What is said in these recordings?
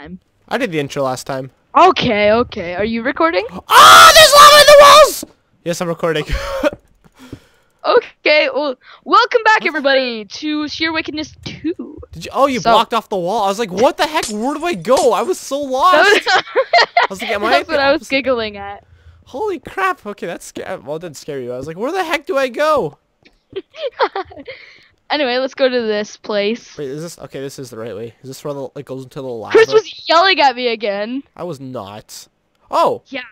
time. I did the intro last time. Okay, okay. Are you recording? Ah, there's lava in the walls! Yes, I'm recording. Okay, well, welcome back everybody to Sheer Wickedness 2. Did you? Oh, you So- blocked off the wall. I was like, what the heck? Where do I go? I was so lost. I was like, am I? That's what I was giggling at. Holy crap! Okay, that's scary. Well, it didn't scare you. I was like, where the heck do I go? Anyway, let's go to this place. Wait, is this okay? This is the right way. Is this where the it goes into the lava? Chris was yelling at me again. I was not. Oh, Yeah.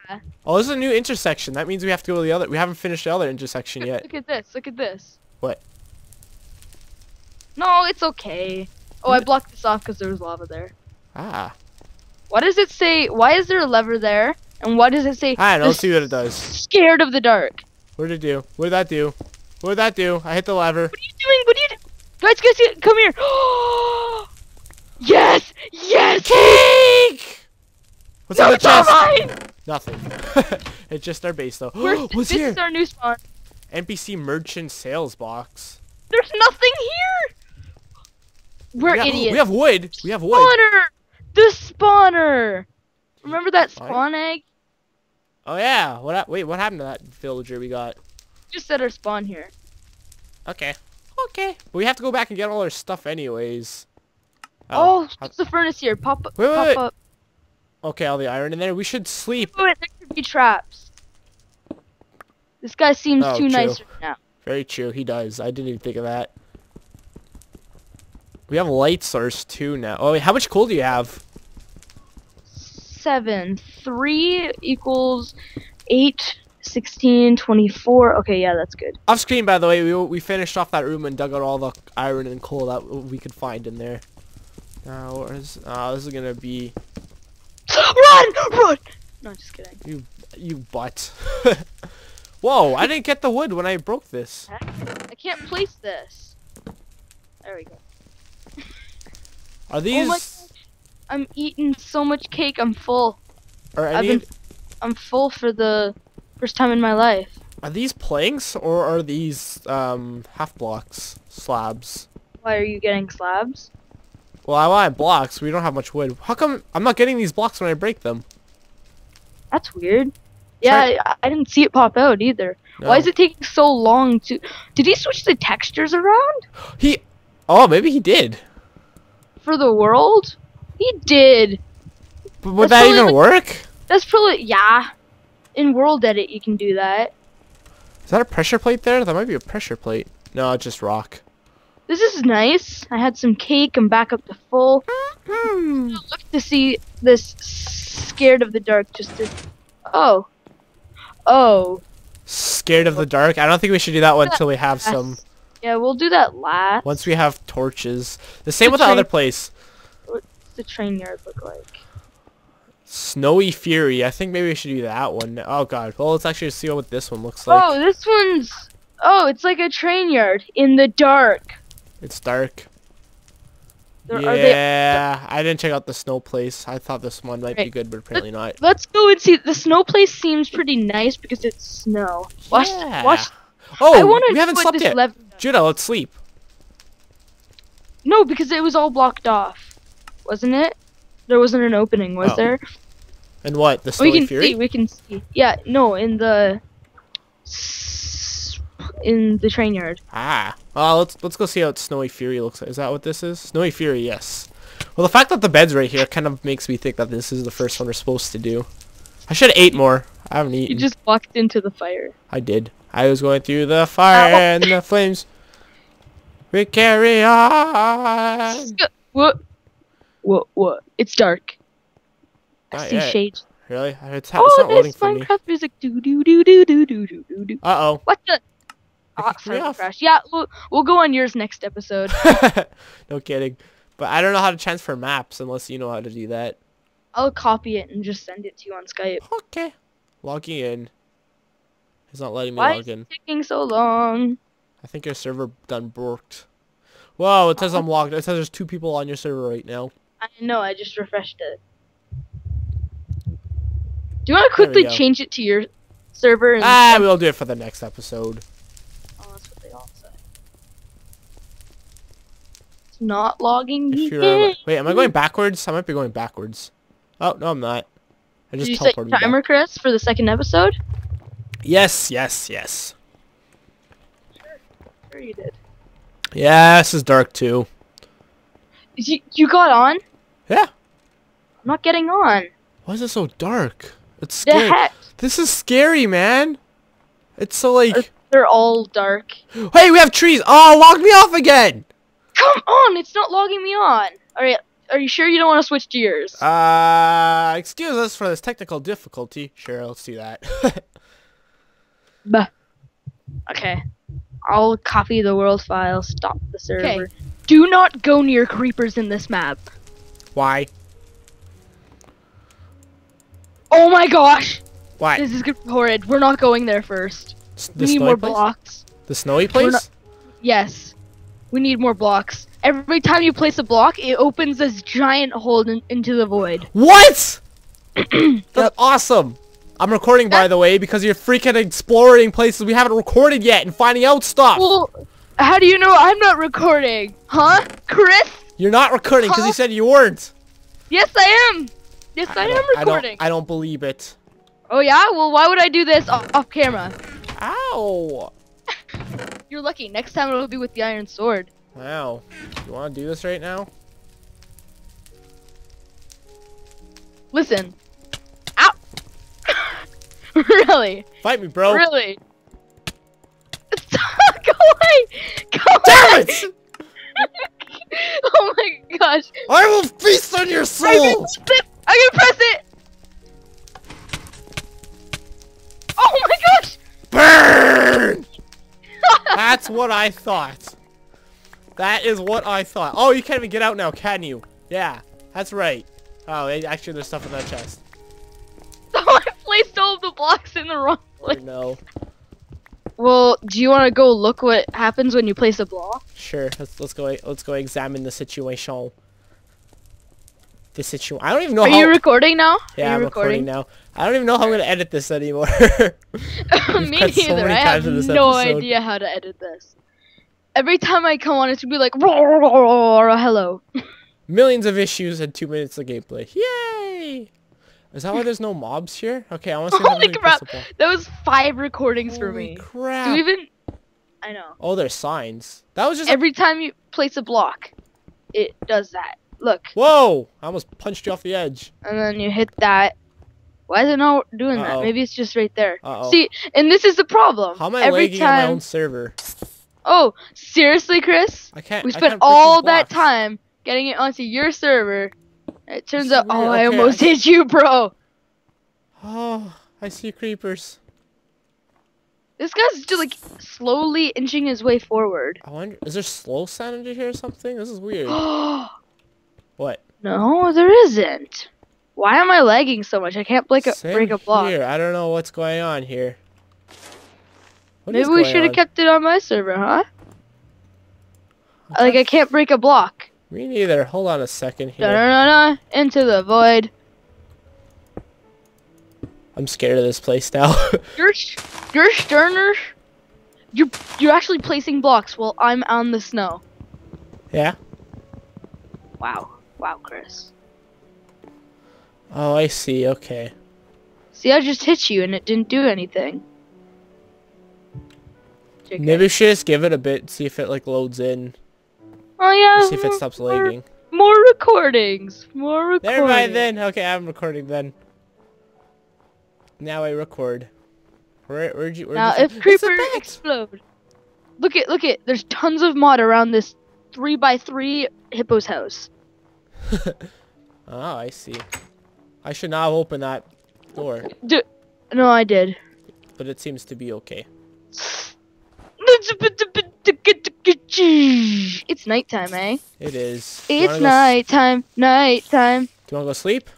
oh, this is a new intersection. That means we have to go to the other. We haven't finished the other intersection yet. Look at this. Look at this. What? No, it's okay. Oh, I blocked this off because there was lava there. Ah, What does it say? Why is there a lever there? And what does it say? I don't know. the Let's see what it does. Scared of the dark. What did it do? What did that do? What did that do? I hit the lever. What are you doing? What are you? Do- guys, guys, come here. yes, yes. Cake! What's No, in the it's not chest? mine. Nothing. it's just our base though. Where's What's this here? is our new spawn. NPC merchant sales box. There's nothing here. We're we have, idiots. We have wood. We have wood. spawner. The spawner. Remember that spawn egg? Oh yeah. What? hap- Wait. What happened to that villager we got? Just set our spawn here. Okay. Okay. But we have to go back and get all our stuff anyways. Oh, oh it's the furnace here. Pop, wait, pop wait. up. Okay. All the iron in there. We should sleep. Wait, there could be traps. This guy seems Oh, too true. nice right now. Very true. He does. I didn't even think of that. We have light source too now. Oh, wait, how much coal do you have? Seven. Three equals eight. 16, 24. Okay, yeah, that's good. Off screen, by the way, we we finished off that room and dug out all the iron and coal that we could find in there. Uh, now, where's? Oh, uh, this is gonna be run! Run! No, just kidding. you, you butt. Whoa! I didn't get the wood when I broke this. I can't place this. There we go. Are these? Oh my I'm eating so much cake. I'm full. are I've any? been, I'm full for the first time in my life. Are these planks or are these um half blocks slabs? Why are you getting slabs? Well, I want blocks. We don't have much wood. How come I'm not getting these blocks when I break them? That's weird. Yeah, I, I didn't see it pop out either. Why No. is it taking so long to? Did he switch the textures around He. Oh, maybe he did. for the world? He did. But would That's that even work? That's probably yeah. In World Edit, you can do that. Is that a pressure plate there? That might be a pressure plate. No, just rock. This is nice. I had some cake. I'm back up to full. Hmm. Look to see this scared of the dark. Just to oh, oh. Scared of the dark. I don't think we should do that one until we have some. Yeah, we'll do that last. Once we have torches. The same The with the other place. What's the train yard look like? Snowy Fury. I think maybe we should do that one. Oh god. Well, let's actually see what this one looks like. oh, this one's. Oh, it's like a train yard in the dark. It's dark. There- are they- yeah, I didn't check out the snow place. I thought this one might be good, but apparently not. Let's go and see. The snow place seems pretty nice because it's snow. Watch, Yeah. watch. Oh, we haven't slept yet. Judah, let's sleep. No, because it was all blocked off, wasn't it? There wasn't an opening, was Oh. there? And what? The we can Fury? see. We can see. Yeah, no, in the in the train yard. Ah. Well, let's let's go see how Snowy Fury looks like. Is that what this is? Snowy Fury, yes. Well, the fact that the bed's right here kind of makes me think that this is the first one we're supposed to do. I should have ate more. I haven't eaten. You just walked into the fire. I did. I was going through the fire Ow. and the flames. We carry on. What? what what? It's dark. I see yet. shades. Really? Oh, it's, ha- oh, this not loading for me. Minecraft music. Do do do do do do do do. Uh oh. What the? Ah, Crash. Yeah, we'll, we'll go on yours next episode. no kidding. But I don't know how to transfer maps unless you know how to do that. I'll copy it and just send it to you on Skype. Okay. Logging in. It's not letting me Why log in. Why is taking so long? I think your server done borked. Whoa, it says uh -huh. I'm logged. It says there's two people on your server right now. I know. I just refreshed it. Do you want to quickly change it to your server? And Ah, we'll do it for the next episode. Oh, that's what they all say. It's not logging me in. Wait, am I going backwards? I might be going backwards. Oh, no, I'm not. I just Did you set your back. timer, Chris, for the second episode? Yes, yes, yes. Sure you did. Yeah, this is dark too. You, you got on? Yeah. I'm not getting on. Why is it so dark? It's scary. The scary. heck? This is scary, man. It's so like. They're all dark. Hey, we have trees. Oh, log me off again. Come on, it's not logging me on. Alright, are you sure you don't want to switch gears? Uh, excuse us for this technical difficulty. Sure, let's do that. Bah. Okay. I'll copy the world file, stop the server. Okay. Do not go near creepers in this map. Why? Oh my gosh! Why? This is gonna be horrid. We're not going there first. S- We The need snowy more place? blocks. The snowy place? not- Yes. We need more blocks. Every time you place a block, it opens this giant hole in, into the void. What? That's awesome. I'm recording, by the way, because you're freaking exploring places we haven't recorded yet and finding out stuff. Well, how do you know I'm not recording? Huh? Chris? You're not recording because you said you weren't. Yes, I am. Yes, I, am don't- I recording. don't, I don't believe it. Oh yeah? Well, why would I do this off, off camera? Ow. You're lucky. Next time it'll be with the iron sword. Wow. You want to do this right now? Listen. Ow! really? Fight me, bro. Really? Go away! Go Damn away! it! oh my gosh! I will feast on your I soul. can flip! I can press it! Oh my gosh! Burn! That's what I thought. That is what I thought. Oh, you can't even get out now, can you? Yeah, that's right. Oh, actually, there's stuff in that chest. Oh, I placed all of the blocks in the wrong Oh, place. no. Well, do you want to go look what happens when you place a block? Sure. Let's let's go. Let's go examine the situation. The situation. I don't even know Are how. you recording now? yeah, I'm you recording now. I don't even know how I'm gonna edit this anymore. Me cut so neither. I have no episode. idea how to edit this. Every time I come on, it's gonna be like hello. Millions of issues and two minutes of gameplay. Yay! Is that why there's no mobs here? Okay, I want to see Holy crap! That was five recordings for Holy me. crap! Do even? I know. Oh, there's signs. That was just. Every time you place a block, it does that. Look, Whoa! I almost punched you off the edge. and then you hit that. Why is it not doing Uh-oh. that? Maybe it's just right there. Uh-oh. See, and this is the problem. How am I Every lagging on my own server? Oh, seriously, Chris? I can't. We spent all that time getting it onto your server. It turns out, oh, weird. I almost hit you, bro. Oh, I see creepers. This guy's just like slowly inching his way forward. I wonder. Is there slow sound under here or something? This is weird. What? No, there isn't. Why am I lagging so much? I can't break a, Same break a block. Here. I don't know what's going on here. What Maybe we should have kept it on my server, huh? What's Like? I can't break a block. Me neither. Hold on a second here. da da into the void. I'm scared of this place now. You're sh- you're Sterner. You you're actually placing blocks while I'm on the snow. yeah. Wow, wow, Chris. Oh, I see. Okay. See, I just hit you and it didn't do anything. JK. Maybe we should just give it a bit, see if it like loads in, Oh yeah. see if it stops more- lagging. More recordings. More recordings. Never mind then. Okay, I'm recording then. Now I record. Where where'd you? Where'd Now, you if creepers explode, look at look at. There's tons of mud around this three by three hippo's house. Oh, I see. I should not open that door, D- no, I did. but it seems to be okay. It's nighttime, eh? It is. It's nighttime, nighttime. Do you want to go sleep?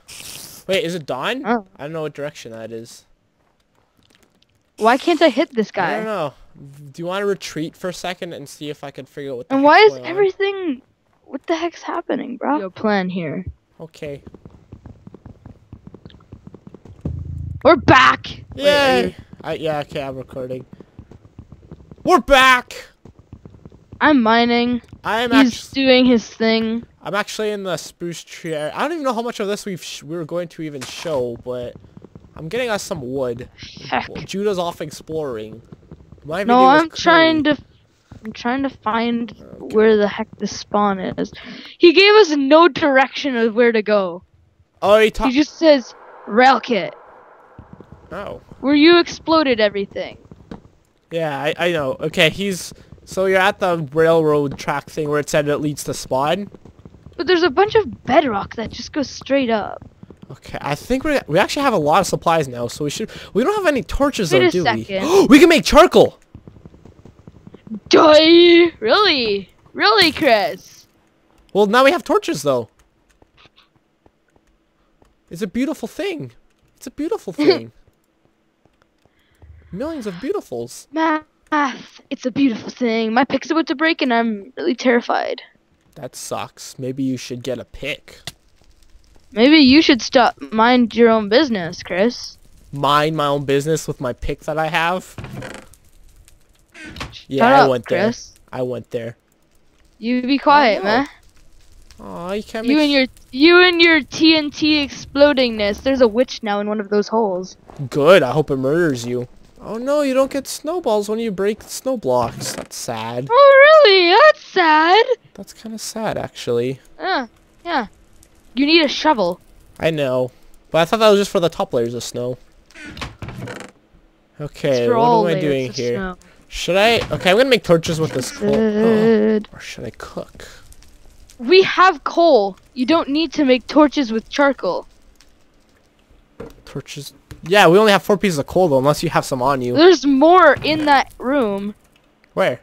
Wait, is it dawn? Oh. I don't know what direction that is. Why can't I hit this guy? I don't know. Do you want to retreat for a second and see if I can figure out what And why is going on? everything? What the heck's happening, bro? Your plan here. Okay. We're back. Wait, Yay! you- I, yeah, okay, I'm recording. We're back! I'm mining. I'm He's doing his thing. I'm actually in the spruce tree. area. I don't even know how much of this we've sh we were going to even show, but I'm getting us some wood. Heck. Judah's off exploring. My No, I'm trying to. I'm trying to find where the heck the spawn is. He gave us no direction of where to go. Oh, he He just says rail kit, Oh, where you exploded everything. yeah, I I know. Okay, he's. So you're at the railroad track thing where it said it leads to spawn. But there's a bunch of bedrock that just goes straight up. Okay, I think we we actually have a lot of supplies now, so we should. We don't have any torches Wait though, do we? second. we can make charcoal. Die! Really? Really, Chris? Well, now we have torches though. It's a beautiful thing. It's a beautiful thing. Millions of beautifuls. Math. It's a beautiful thing. My pick's about to break and I'm really terrified. That sucks. Maybe you should get a pick. Maybe you should stop mind your own business, Chris. Mind my own business with my pick that I have. Yeah, Shut I up, went Chris. there. I went there. You be quiet, no. man. Oh, you can't. You and your you and your TNT explodingness. There's a witch now in one of those holes. Good. I hope it murders you. Oh no, you don't get snowballs when you break snow blocks. That's sad. Oh, really? That's sad. That's kind of sad, actually. Uh, yeah. You need a shovel. I know. But I thought that was just for the top layers of snow. Okay, what am I doing here? snow. Should I... Okay, I'm gonna make torches with this coal. Oh, or should I cook? We have coal. You don't need to make torches with charcoal. Torches... Yeah, we only have four pieces of coal, though, unless you have some on you. There's more in that room. Where?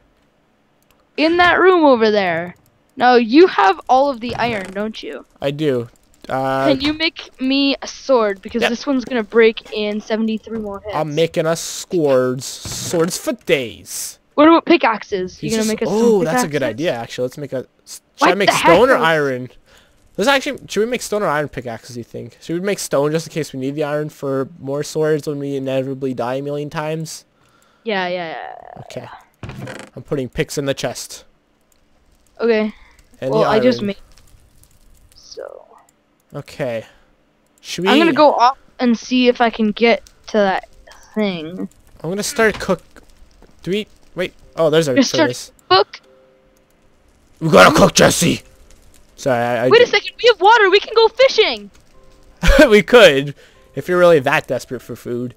In that room over there. No, you have all of the iron, don't you? I do. Uh, Can you make me a sword? Because Yep. this one's gonna break in 73 more hits. I'm making us swords. Swords for days. What about pickaxes? You He's gonna just- make us Oh, that's a good idea, actually. Let's make a... Should What I make the heck stone or iron? Let's actually... Should we make stone or iron pickaxes, you think? Should we make stone just in case we need the iron for more swords when we inevitably die a million times? Yeah, yeah, yeah. Okay. I'm putting picks in the chest. Okay. And well, I just made. So Okay. Should we... I'm gonna go off and see if I can get to that thing. I'm gonna start cook... Do we... Wait. Oh, there's our furnace. Look. We gotta cook, Jesse! Sorry, I... I Wait a second. We have water. We can go fishing. we could. If you're really that desperate for food.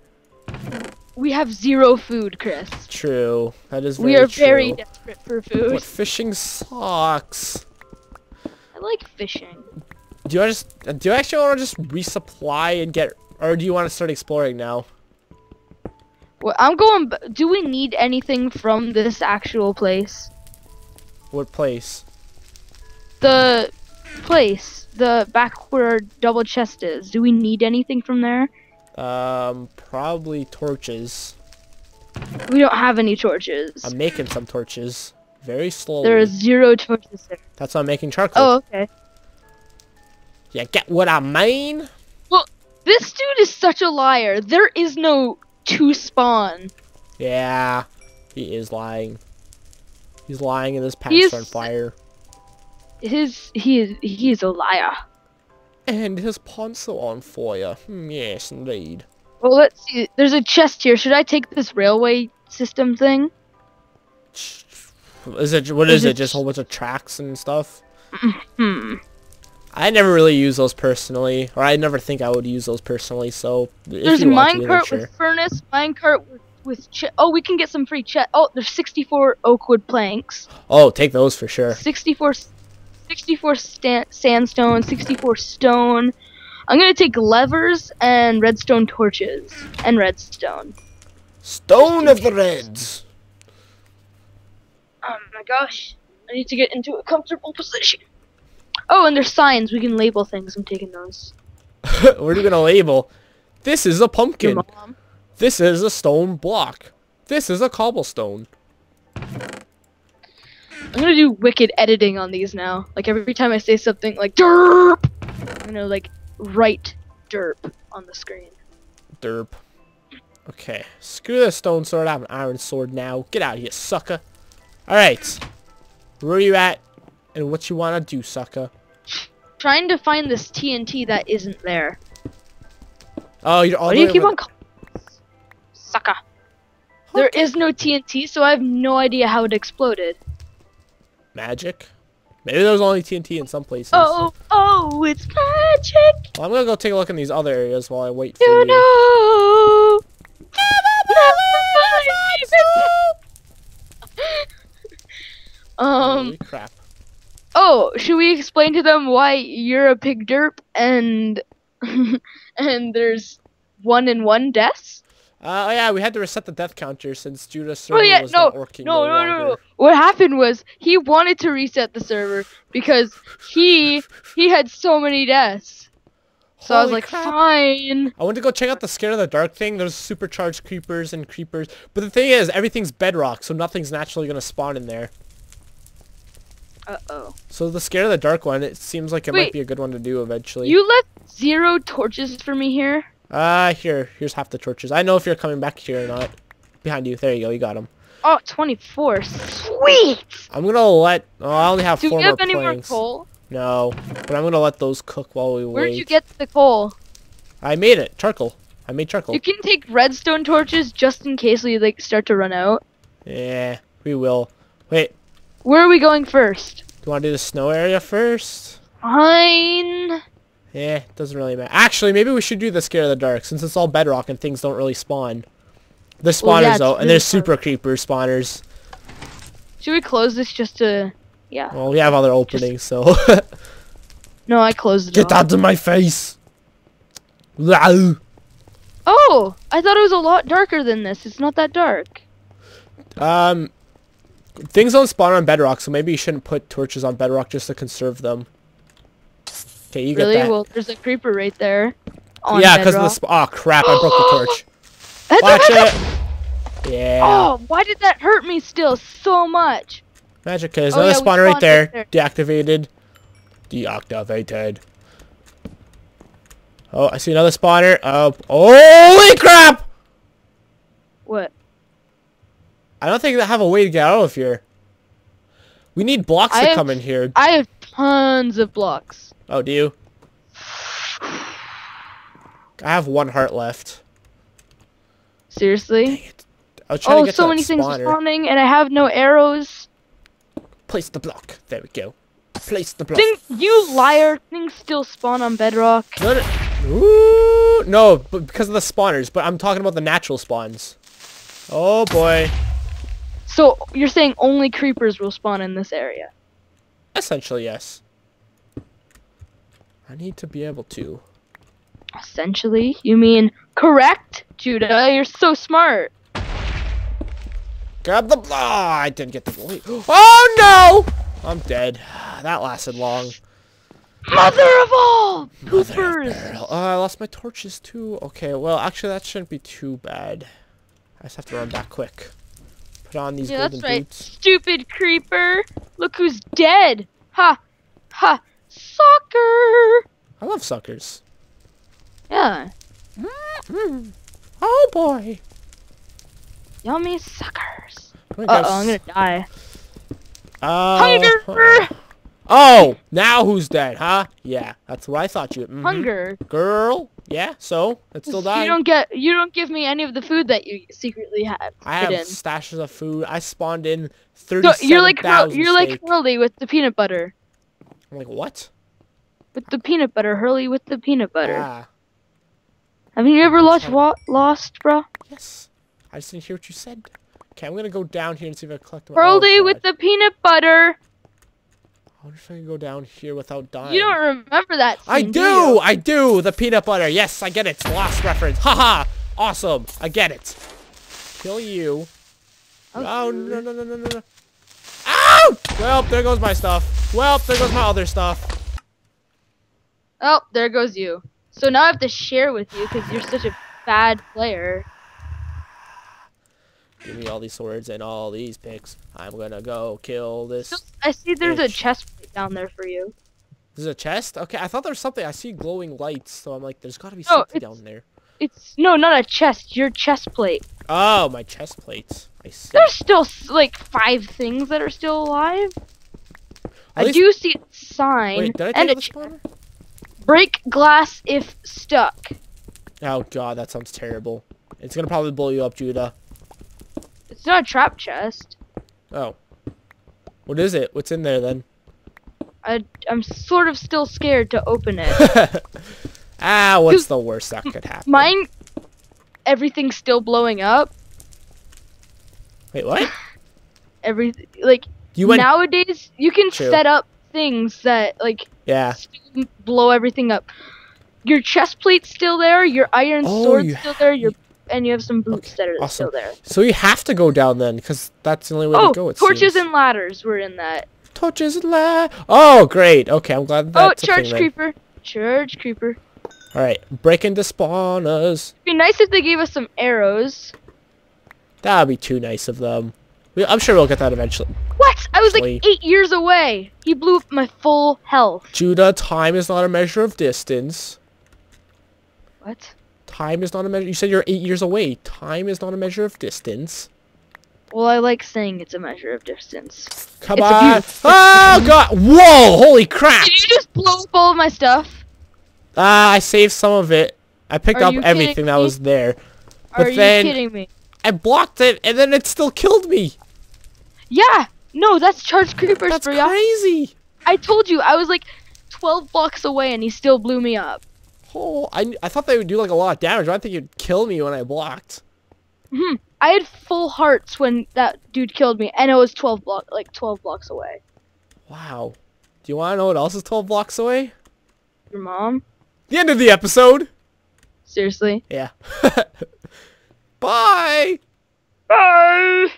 We have zero food, Chris. True. That is very We are true. very desperate for food. But fishing sucks. I like fishing. Do you just do you actually want to just resupply and get, or do you want to start exploring now? Well, I'm going. Do we need anything from this actual place? What place? The place, the back where our double chest is. Do we need anything from there? Um, probably torches. We don't have any torches. I'm making some torches. Very slowly. There are zero torches there. That's why I'm making charcoal. Oh, okay. Yeah, get what I mean? Well, This dude is such a liar. There is no two spawn. Yeah, he is lying. He's lying in this pants on fire. His he is he is a liar. And his poncho on fire. Hmm, yes, indeed. Well, let's see. There's a chest here. Should I take this railway system thing? Is it what Is is, it? it Just a whole bunch of tracks and stuff? Hmm. I never really use those personally, or I never think I would use those personally. So There's you want to, then minecart sure. with furnace, minecart with with oh, we can get some free chest. Oh, there's 64 oakwood planks, Oh, take those for sure. 64, 64 sandstone, 64 stone. I'm gonna take levers and redstone torches and redstone. Stone of the Reds. Oh my gosh, I need to get into a comfortable position. Oh, and there's signs. We can label things. I'm taking those. what are you gonna label? This is a pumpkin. This is a stone block. This is a cobblestone. I'm gonna do wicked editing on these now. Like every time I say something like derp, I'm gonna like write derp on the screen. Derp. Okay, screw the stone sword. I have an iron sword now. Get out of here, sucker. All right. Where are you at? And what you wanna do, sucker? Trying to find this TNT that isn't there. Oh, you're all Why do you keep on calling Sucker. There is no TNT, so I have no idea how it exploded. Magic. Maybe there was only TNT in some places. Oh, oh, it's magic. Well, I'm gonna go take a look in these other areas while I wait for You. Um. Holy crap. Oh, should we explain to them why you're a pig derp and and there's one in one deaths? Uh, oh yeah, we had to reset the death counter since Judah's server Oh yeah, was no, not working no, no, no, no, no. What happened was he wanted to reset the server because he he had so many deaths. So I was like, crap. fine. I went to go check out the Scare of the Dark thing. There's supercharged creepers and creepers. But the thing is, everything's bedrock, so nothing's naturally gonna spawn in there. Uh oh. So the Scare of the Dark one, it seems like it might be a good one to do eventually. You left zero torches for me here. Ah, here. Here's half the torches. I know if you're coming back here or not. Behind you. There you go. You got them. Oh, 24. Sweet. I'm gonna let... Oh, I only have Do four more have any more coal? No. But I'm gonna let those cook while we Where'd wait. you get the coal? I made it. Charcoal. I made charcoal. You can take redstone torches just in case we like start to run out. Yeah, we will. Wait. Where are we going first? Do you want to do the snow area first? Fine. Yeah, doesn't really matter. Actually, maybe we should do the Scare of the Dark, since it's all bedrock and things don't really spawn. There's spawners, Well, yeah, though, and there's super creeper spawners. Should we close this just to? Yeah. Well, we have other openings, so... No, I closed it. Get off. out of my face! Oh, I thought it was a lot darker than this. It's not that dark. Um, things don't spawn on bedrock, so maybe you shouldn't put torches on bedrock just to conserve them. Okay, you really? get that. Well, there's a creeper right there. Yeah, because of the sp- oh crap! I broke the torch. Watch it. Yeah. Oh, why did that hurt me still so much? Magic case. Oh, Another yeah, spawner right there. right there. Deactivated. Deactivated. Oh, I see another spawner. Oh, holy crap! What? I don't think they have a way to get out of here. We need blocks I to have- come in here. I have tons of blocks. Oh, do you? I have one heart left. Seriously? I was trying to Oh, get so many things are spawning, and I have no arrows. Place the block. There we go. Place the block. Thing, you liar! Things still spawn on bedrock. No, no, Ooh, no, but because of the spawners. But I'm talking about the natural spawns. Oh boy. So you're saying only creepers will spawn in this area? Essentially, yes. I need to be able to. Essentially, you mean correct, Judah? You're so smart. Grab the block. Ah, I didn't get the. Oh no! I'm dead. That lasted long. Mother of all poopers! Oh, I lost my torches too. Okay, well, actually, that shouldn't be too bad. I just have to run back quick. Put on these Yeah, golden that's right. boots. Stupid creeper! Look who's dead! Ha! Ha! Soccer! I love suckers. Yeah. Mm. Oh boy. Yummy suckers. I'm Uh gonna oh, I'm gonna die. Uh, Hunger! Oh, now who's dead, huh? Yeah, that's what I thought you. mhm. Hunger. Girl. Yeah. So it's still dying. You don't get. You don't give me any of the food that you secretly have I have hidden. stashes of food. I spawned in No, thirty-seven you're like you're like steak. Hurley with the peanut butter. I'm like what? With the peanut butter, Hurley with the peanut butter. Ah, Have you ever lost wa- Lost, bro? yes. I just didn't hear what you said. Okay, I'm gonna go down here and see if I collect. them. Hurley oh, with the peanut butter. I wonder if I can go down here without dying. You don't remember that? I scene, do. I do. The peanut butter. Yes, I get it. It's lost reference. Haha. Awesome. I get it. Kill you. Okay. Oh no no no no no no. Ow! Well, there goes my stuff. Well, there goes my other stuff. Oh, there goes you. So now I have to share with you because you're such a bad player. Give me all these swords and all these picks. I'm gonna go kill this. I see there's a chest plate down there for you. There's a chest? Okay, I thought there was something. I see glowing lights, so I'm like, there's gotta be No, something down there. It's no, not a chest. Your chest plate. Oh, my chest plates. I see. There's still like five things that are still alive. At I least- do see a sign Wait, and a the spawner? Break glass if stuck. Oh god, that sounds terrible. It's gonna probably blow you up, Judah. It's not a trap chest. Oh. What is it? What's in there then? I I'm sort of still scared to open it. ah, what's the worst that could happen? Mine, everything's still blowing up. Wait, what? Every like You went. nowadays you can True. set up things that like yeah. blow everything up. Your chest plate's still there. Your iron Oh, sword's you still there. Your and you have some boots Okay, that are awesome. still there. So you have to go down then, because that's the only way Oh, to go. It torches seems. and ladders were in that. torches and la. Oh, great. Okay, I'm glad oh, that's a charge thing then. creeper. Charge creeper. All right, break into spawners. It'd be nice if they gave us some arrows. That would be too nice of them. I'm sure we'll get that eventually. What? I was like eight years away. He blew up my full health. Judah, time is not a measure of distance. What? Time is not a measure. You said you're eight years away. Time is not a measure of distance. Well, I like saying it's a measure of distance. Come It's on. Oh god. Whoa! Holy crap! Did you just blow up all of my stuff? Ah, I saved some of it. I picked Are up everything that was there. Are But you then- kidding me? I blocked it, and then it still killed me. Yeah. No, that's charged creepers That's for ya. crazy. I told you I was like 12 blocks away and he still blew me up. Oh, I, I thought they would do like a lot of damage. I think you'd kill me when I blocked. Hmm. I had full hearts when that dude killed me, and it was 12 block, like 12 blocks away. Wow. Do you want to know what else is 12 blocks away? Your mom? The end of the episode. Seriously? Yeah. Bye. Bye.